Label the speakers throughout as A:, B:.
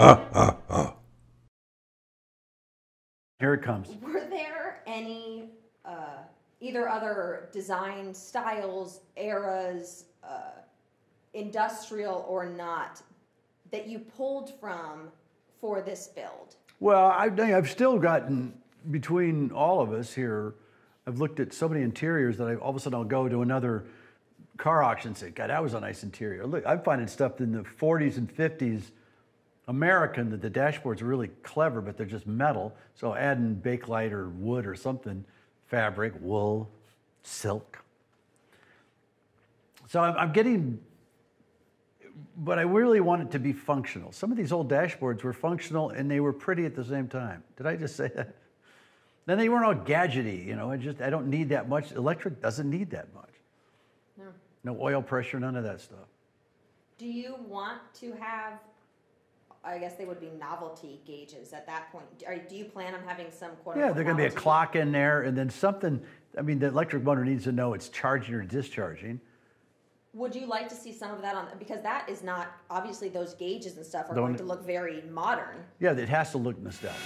A: Here it comes.
B: Were there any uh, either other design styles, eras, uh, industrial or not, that you pulled from for this build?
A: Well, I, I've still gotten between all of us here. I've looked at so many interiors that I, all of a sudden I'll go to another car auction and say, God, that was a nice interior. Look, I'm finding stuff in the 40s and 50s American that the dashboards are really clever, but they're just metal. So adding bakelite or wood or something, fabric, wool, silk. So I'm, I'm getting, but I really want it to be functional. Some of these old dashboards were functional and they were pretty at the same time. Did I just say that? Then they weren't all gadgety, you know. I just I don't need that much. Electric doesn't need that much.
B: No.
A: No oil pressure, none of that stuff.
B: Do you want to have? I guess they would be novelty gauges at that point. Are, do you plan on having some quote?
A: Yeah, there's going to be a clock in there, and then something. I mean, the electric motor needs to know it's charging or discharging.
B: Would you like to see some of that on? Because that is not obviously those gauges and stuff are
A: Don't-
B: going to look very modern.
A: Yeah, it has to look nostalgic.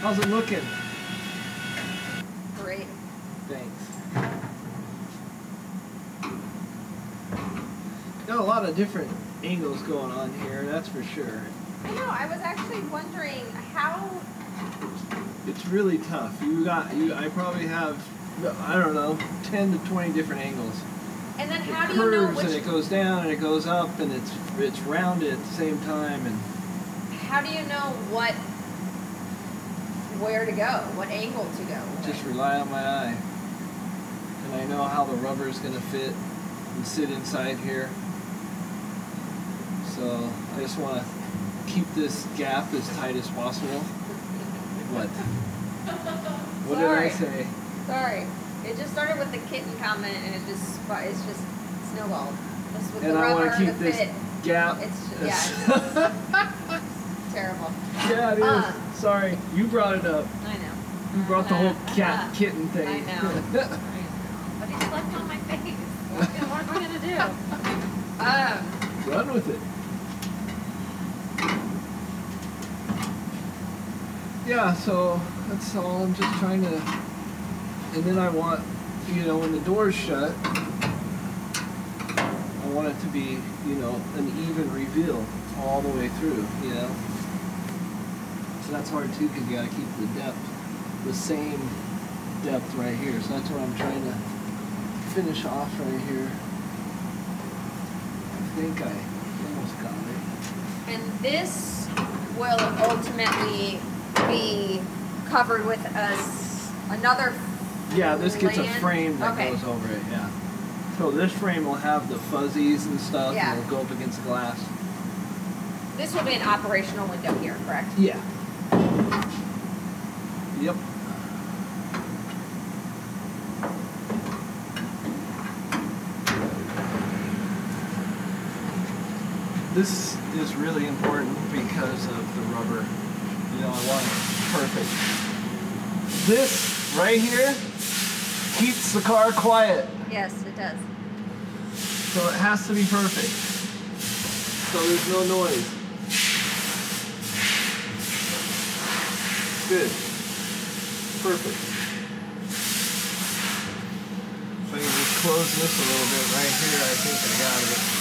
C: How's it looking?
B: Great.
C: Thanks. Got a lot of different angles going on here, that's for sure.
B: I know. I was actually wondering how.
C: It's really tough. You got you. I probably have, I don't know, ten to twenty different angles.
B: And then
C: It
B: do you know
C: curves and it goes down and it goes up and it's it's rounded at the same time and
B: How do you know what? Where to go? What angle to go?
C: just rely on my eye. And I know how the rubber is gonna fit and sit inside here. So I just want to keep this gap as tight as possible. What? What did I say?
B: Sorry. It just started with the kitten comment, and it just it's just snowballed. Just with
C: And
B: the
C: I want to keep this
B: fit.
C: gap.
B: It's
C: as-
B: yeah, it's terrible.
C: yeah, it is.
B: Uh.
C: Sorry, you brought it up.
B: I know.
C: You brought the whole cat kitten thing.
B: I know. I know. But he slept on my face. What am I gonna do? Um,
C: Run with it. Yeah, so that's all. I'm just trying to. And then I want, you know, when the door's shut, I want it to be, you know, an even reveal all the way through, you know? So that's hard too because you gotta keep the depth the same depth right here. So that's what I'm trying to finish off right here. I think I almost got it.
B: and this will ultimately be covered with us another.
C: Yeah, this gets a
B: Land?
C: frame that
B: Okay.
C: goes over it, yeah. So this frame will have the fuzzies and stuff
B: Yeah.
C: and it'll go up against the glass.
B: This will be an operational window here, correct?
C: Yeah. Yep. This is really important because of the rubber. You know, I want it perfect. This right here keeps the car quiet.
B: Yes, it does.
C: So it has to be perfect. So there's no noise. Good. Perfect. If I can just close this a little bit right here, I think I got it.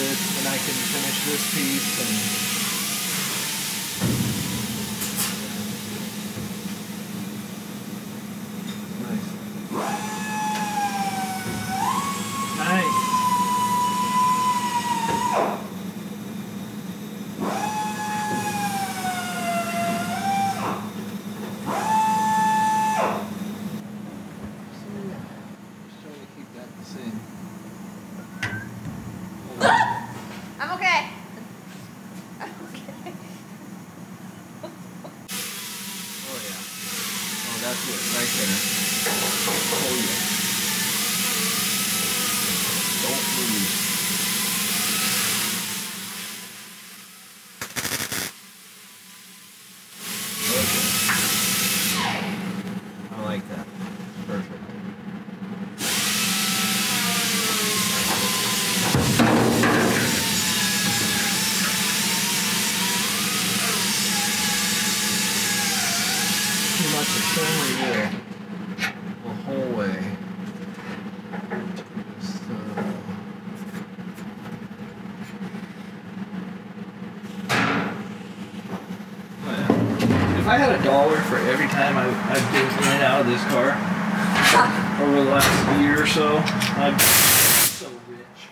C: And I can finish this piece and Nice. Nice. Just trying to keep that the same. Hold on.
B: I'm okay. I'm okay.
C: Oh yeah. Oh, that's it, right there. The whole way. If I had a dollar for every time I, I've been in and out of this car over the last year or so, I'd be so rich.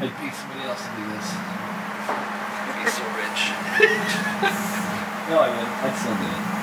C: I'd pay somebody else to do this. I'd be so rich. No, I did. I still did.